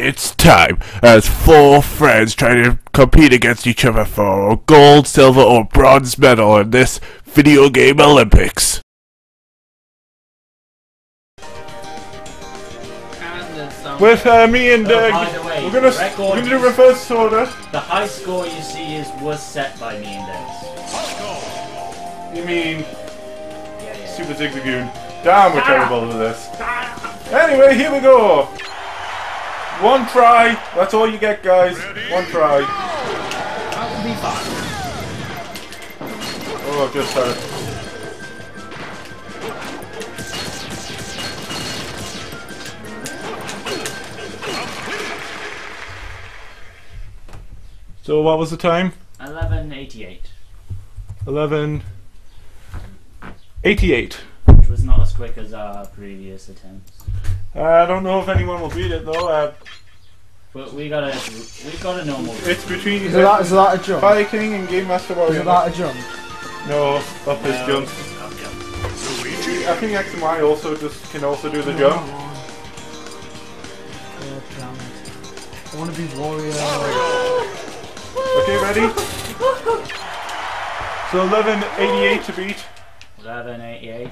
It's time as four friends try to compete against each other for a gold, silver, or bronze medal in this video game Olympics. And there's some- With uh, me and Oh, uh, by the way, we're gonna record- we're gonna do reverse order. the high score you see is was set by me and Dennis. You mean Yeah, yeah. Super Zigzagoon? Damn, we're terrible at this. Anyway, here we go. One try. That's all you get, guys. One try. That would be fine. Oh, I've just had it. So what was the time? 11.88. 11.88. which was not as quick as our previous attempts. Uh, I don't know if anyone will beat it though. Uh, But we got a we got a normal. it's between Is that, is that a jump? Fire King and Game Master Is Wario. that a jump? No, up is No. jump. I think X and Y also just can also do the jump. Oh, damn it. I want to be Wario. Okay, ready? So 1188 to beat. 1188.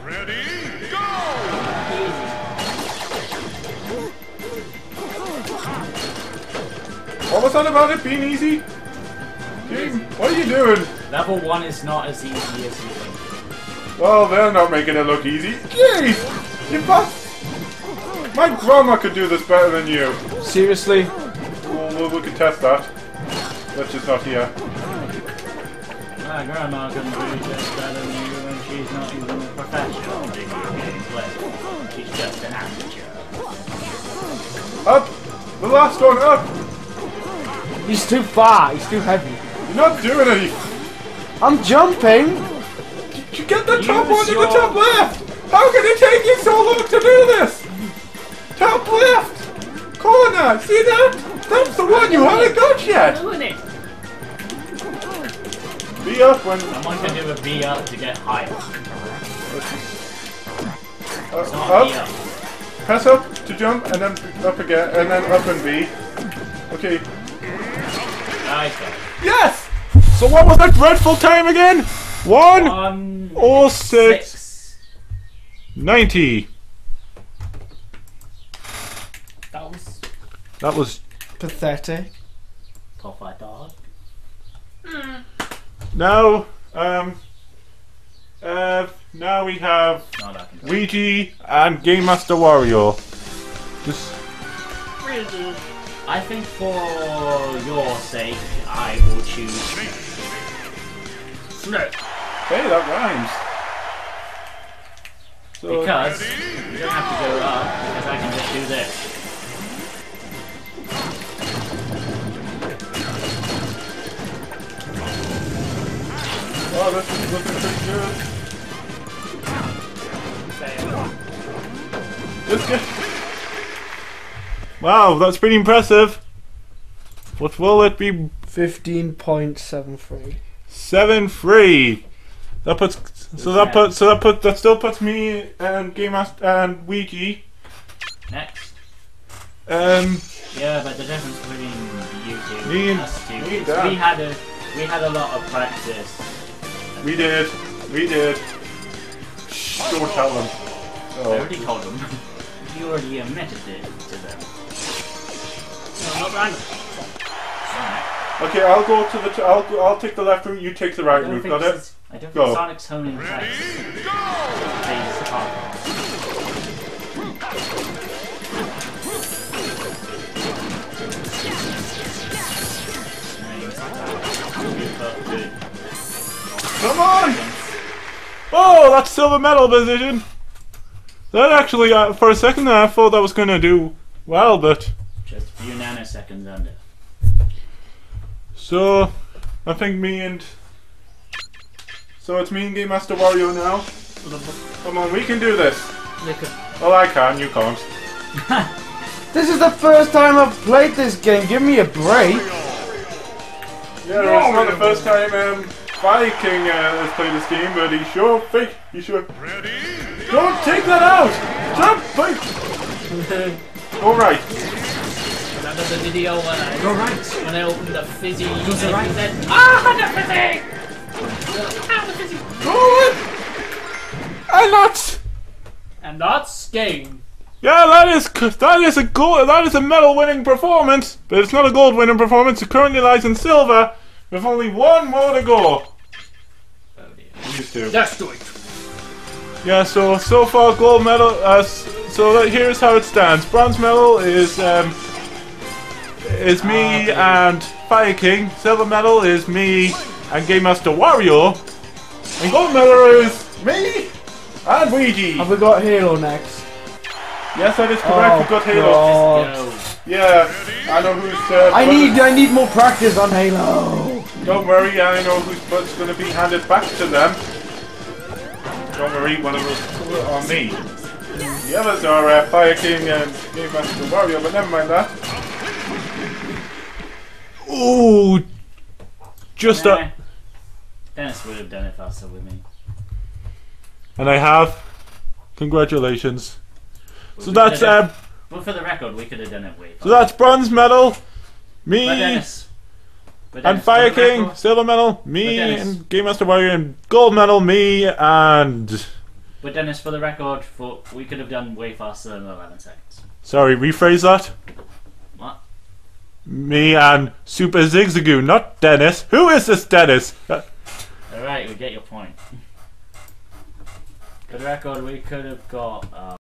What was that about it being easy? Game, what are you doing? Level one is not as easy as you think. Well, they're not making it look easy. Jeez! You bust! My grandma could do this better than you. Seriously? Well, well, we can test that. That's just not here. My grandma can do just better than you when she's not even a professional video game player. She's just an amateur. Up! The last one, up! He's too far. He's too heavy. You're not doing any. I'm jumping. You get the top Use one in the your- top left! How can it take you so long to do this? Top left! Corner! See that? That's the one you haven't got yet! Doing it! Be up when. Someone can do a B up to get higher. Uh, It's not up. B up. Press up to jump and then up again and then up and B. Okay. Nice one. Yes! So what was that dreadful time again? One One. oh six Six. ninety. That was That was Pathetic. top I thought. now um uh now we have No, that can Luigi and Game Master Wario. Just I think for your sake, I will choose Snake. hey that rhymes. So Because you don't have to go up, because I can just do this. oh this is looking pretty good. Just get Wow, that's pretty impressive. What will it be 15.73. Seven free. That puts so that put so that put that still puts me and Game Master and Luigi. Next. Um, Yeah, but the difference between you two Me and- and us two me is Dan. we had a we had a lot of practice. we did, we did. Shh, don't tell them. I Oh, already told them. You already admitted it to them. No, not random. okay. I'll go to the. T- I'll go, I'll take the left route. You take the right don't route. Got this it? is- I don't Go. think Sonic's homing attacks. Phase hard. Come on! Oh, that's silver medal position. That actually, uh, for a second there, I thought that was gonna do well, but Just a few nanoseconds under. so I think me and so it's me and Game Master Wario now. Come on, we can do this. Well, I can, you can't. This is the first time I've played this game. Give me a break. Yeah, it's not the first time um, Viking uh, has played this game, but he sure fake. He sure. Don't take that out! Jump! Fake! Alright. Remember the video when I You're right. when I opened the fizzy Those are and right. he said, Ah, the fizzy! Ah, the fizzy! And that's And that's game. yeah, that is that is a gold that is a medal winning performance, but it's not a gold winning performance. It currently lies in silver with only one more to go. Oh dear. These two. Let's do it. Yeah, so so far gold medal. Uh, so that, here's how it stands. Bronze medal is um, is me Ah, and Fire King. Silver medal is me and Game Master Wario. And gold medal is me and Luigi. Have we got Halo next? Yes, that is correct. Oh, We've got Halo. God. Yeah, I know who's. Uh, I need I need more practice on Halo. Don't worry, I know whose butt's going to be handed back to them. Don't worry, one of those put on me. The others are uh, Fire King and Game Master Wario, but never mind that. Ooh, just Nah. a, Dennis would have done it faster with me. and I have. Congratulations. So that's could've- uh, But for the record, we could have done it way faster. so that's bronze medal. Me But Dennis. But and Fire King, record- silver medal. Me and Game Master Wario, and gold medal. Me and. But Dennis, for the record, for, we could have done way faster than 11 seconds. Sorry, rephrase that. Me and Super Zigzagoon, not Dennis. Who is this Dennis? Uh, Alright, we get your point. For the record, we could have got. Uh,